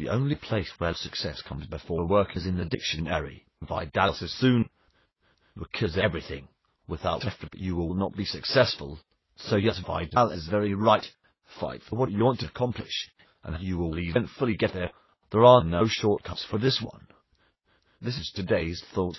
The only place where success comes before work is in the dictionary. Vidal Sassoon. Because everything, without effort you will not be successful. So yes, Vidal is very right. Fight for what you want to accomplish, and you will eventually get there. There are no shortcuts for this one. This is today's thought.